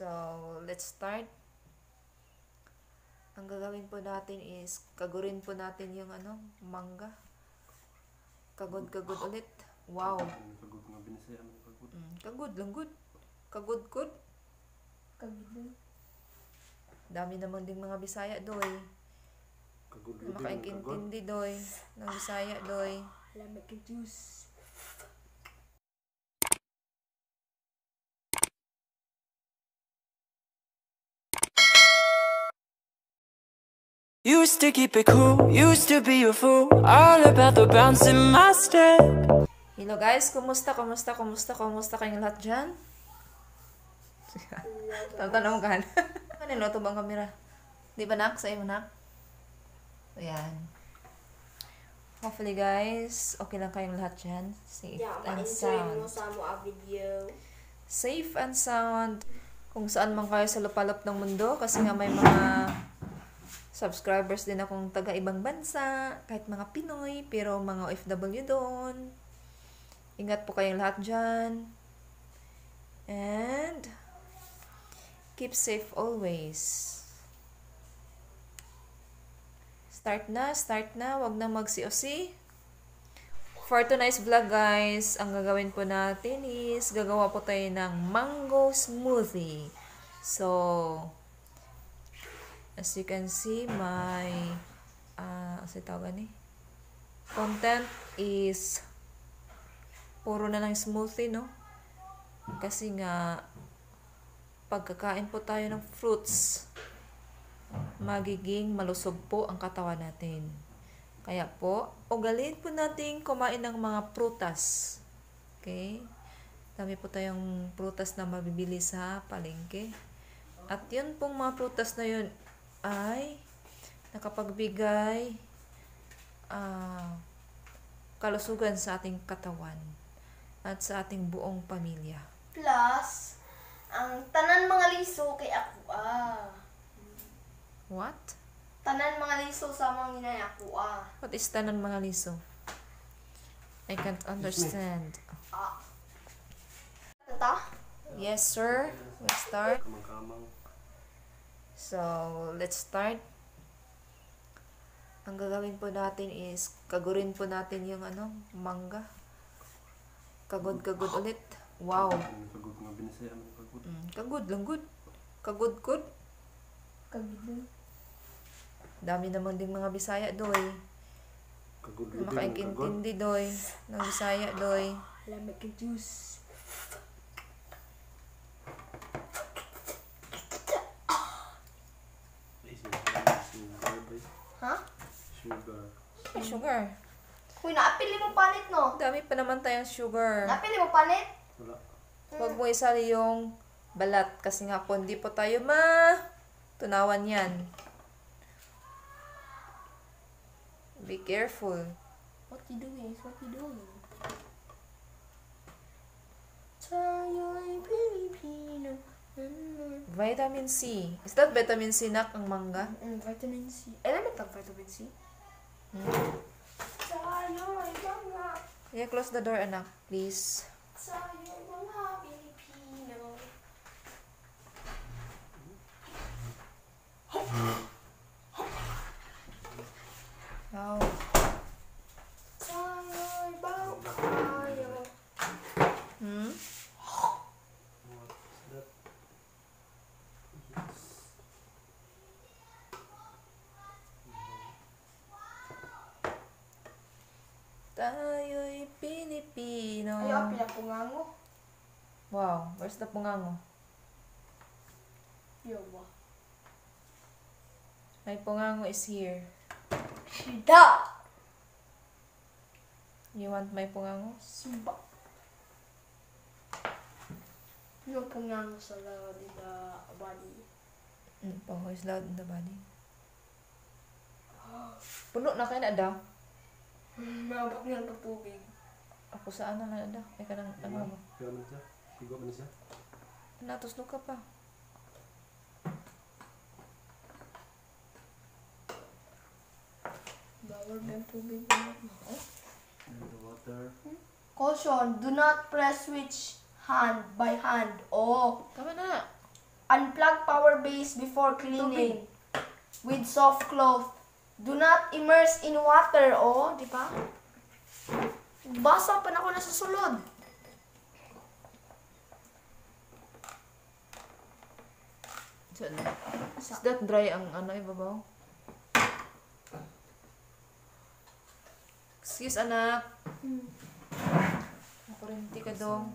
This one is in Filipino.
So, let's start. Ang gagawin po natin is, kagurin po natin yung ano, mangga. Kagod-kagod ulit. Wow. Kagod nga binisaya mo kagod. Mm, kagod lang good. Kagod-good. Kagid. Dami naman ding mga Bisaya doy. Kagod ang kagod. Makaintindi doy. Ng Bisaya doy. Lamig ka juice. Used to keep it cool, used to be a fool, all about the bounce in my step. Hello guys, kumusta, kumusta, kumusta, kumusta kayong lahat dyan? Tantanong ka na. Kanino ito bang kamera? Di ba nak? Sa iyo nak? Ayan. Hopefully guys, okay lang kayong lahat dyan. Safe Yeah, and ma-enjoy mo sound. sa mo a video. Safe and sound. Kung saan man kayo sa lupalop ng mundo. Kasi nga may mga subscribers din akong taga ibang bansa. Kahit mga Pinoy, pero mga OFW doon. Ingat po kayong lahat dyan. And keep safe always. Start na, start na. Huwag na magsi-osi. For tonight's vlog guys, ang gagawin po natin is gagawa po tayo ng mango smoothie. So, as you can see, my uh, kasi tawag ni content is puro na lang smoothie, no? Kasi nga, pagkakain po tayo ng fruits, magiging malusog po ang katawan natin. Kaya po, ugalin po natin kumain ng mga prutas. Okay? Dami po tayong prutas na mabibili sa palengke. At yun pong mga prutas na yun ay nakapagbigay ah, kalusugan sa ating katawan at sa ating buong pamilya. Plus, ang tanan mga liso kay ako ah. What? Tanan mga liso sa mga inay ako ah. What is tanan mga liso? I can't understand. Tata? Yes, sir. Let's start. Kamang-kamang. So, let's start. Ang gagawin po natin is, kagurin po natin yung ano, mangga. Kagod-kagod ulit. Wow. Kagod nga binisaya mo kagod. Mm, kagod lang good. Kagod-good. Kagid. Dami naman ding mga Bisaya doy. Kagod kagod. Makaintindi doy. Ng Bisaya doy. Lamig ka juice. Ay, Sugar, sugar, boy. Ha? Sugar. Ay, sugar. Uy, naapili mo panit no? Dami pa naman tayong sugar. Naapili mo panit? Wala. Huwag mo isali yung balat kasi nga po hindi po tayo ma tunawan yan. Be careful. What you doing? What you doing? Tayo'y Pilipino. Mm, Vitamin C. Is that vitamin C nak ang mangga? mm, vitamin C. Element ang vitamin C. Hmm. Tayo'y mga, Yeah, close the door anak, please. mga Pilipino. Wow. Tayo'y bawal Hmm? What's that? Tayo'y Pilipino. Ay, ako nga mo. Wow, where's the pungango? Yo, ba? My pungango is here. Shida! You want my pungango? Po nga mo sa lawa nila body. Mm, pungango is loud in the body. Puno na kayo na daw. Mabak niya ng tubig. Ako saan na na daw? Ay ka nang ano mo? Kaya man siya. Sigo man siya. Natuslo ka pa. Bawal na yung tubig. And the water. Caution, do not press switch hand by hand. Oh, Tama na. Unplug power base before cleaning. With soft cloth. Do not immerse in water. O, di ba? Basa pa na ako na susulod. So, ano? Is that dry ang ano, ibabaw? Excuse, anak. Makurinti ka dong.